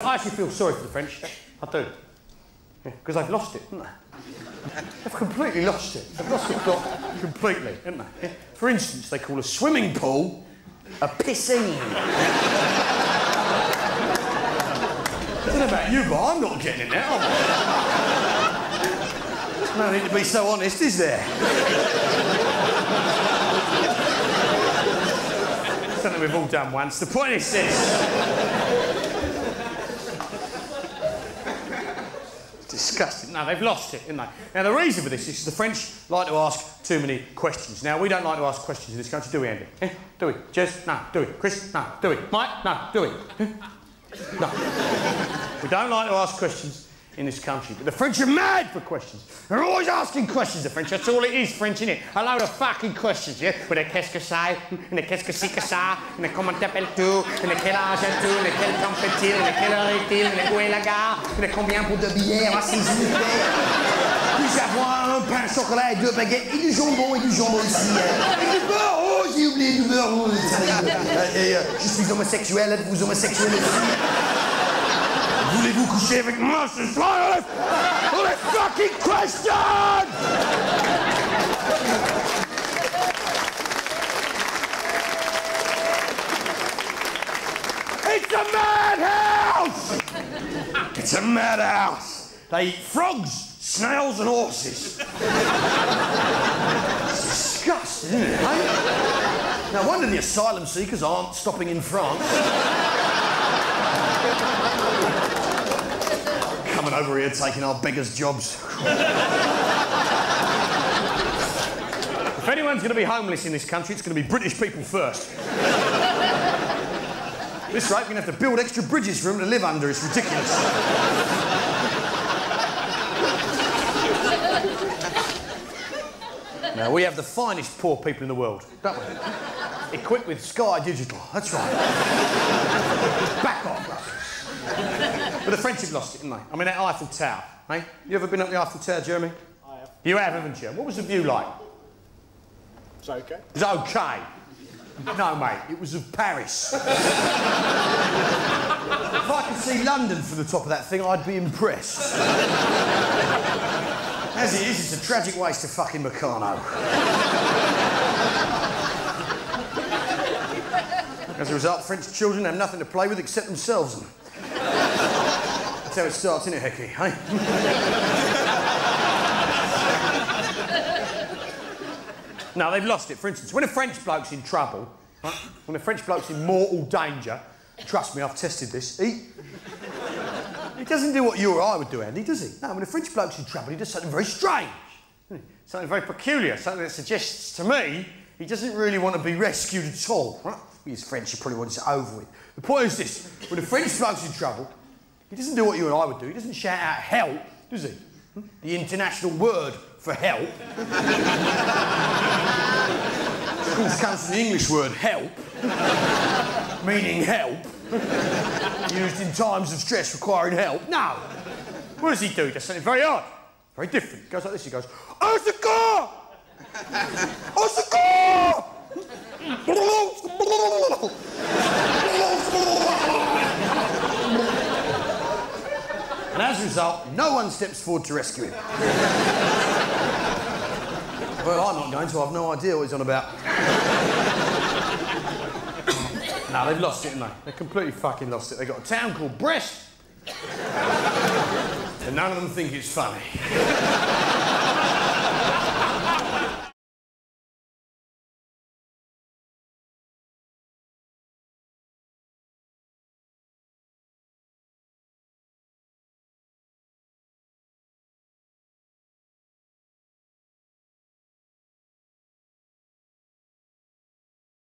I actually feel sorry for the French. I do. Because they've lost it, haven't they? They've completely lost it. They've lost completely, haven't they? For instance, they call a swimming pool a piscine. I don't know about you, but I'm not getting in there. am I? No need to be so honest, is there? Something we've all done once. The point is this. Disgusting. No, they've lost it, haven't they? Now, the reason for this is the French like to ask too many questions. Now, we don't like to ask questions in this country, do we, Andy? Eh? Do we? Jez? No. Do we? Chris? No. Do we? Mike? No. Do we? Eh? No. we don't like to ask questions in this country. But the French are mad for questions. They're always asking questions, the French. That's all it is, French, isn't it? A load of fucking questions, yeah? With a qu'est-ce que c'est, and a qu'est-ce que c'est que ça, and a comment t'appelles-tu, and a quel âge as-tu, and a quel temps fait-il, and a quelle heure est-il, and a où est la gare, and a combien pour deux billets, ah, s'il vous plaît. Puis-je avoir un pain chocolat et deux baguettes, et du jambon, et du jambon aussi. Hein. Et du beurre, oh, j'ai oublié du beurre. Oh, et, euh, je suis homosexuel, êtes-vous homosexuel aussi? Soir les fucking questions It's a madhouse! It's a madhouse. They eat frogs, snails, and horses. it's disgusting, isn't it? Eh? No wonder the asylum seekers aren't stopping in France. Coming over here taking our beggars' jobs. if anyone's going to be homeless in this country, it's going to be British people first. this rate, we're going to have to build extra bridges for them to live under. It's ridiculous. now, we have the finest poor people in the world, don't we? Equipped with Sky Digital. That's right. But the French have lost it, haven't they? I mean, that Eiffel Tower, eh? You ever been up the Eiffel Tower, Jeremy? I have. You have, haven't you? What was the view like? It's okay. It's okay. No, mate, it was of Paris. if I could see London from the top of that thing, I'd be impressed. As it is, it's a tragic waste of fucking Meccano. As a result, French children have nothing to play with except themselves. How it starts, isn't it, Hecky? Hey? no, they've lost it. For instance, when a French bloke's in trouble, right? when a French bloke's in mortal danger, trust me, I've tested this, he, he doesn't do what you or I would do, Andy, does he? No, when a French bloke's in trouble, he does something very strange, something very peculiar, something that suggests to me he doesn't really want to be rescued at all. Right? He's French, he probably wants it over with. The point is this when a French bloke's in trouble, he doesn't do what you and I would do. He doesn't shout out help, does he? The international word for help. this comes from the English word help, meaning help, used in times of stress requiring help. No. What does he do? He does something very odd, very different. He goes like this. He goes, Au secours! as a result, no one steps forward to rescue him. well, I'm not going to. I've no idea what he's on about. no, they've lost it, haven't they? They've completely fucking lost it. They've got a town called Brest. and none of them think it's funny.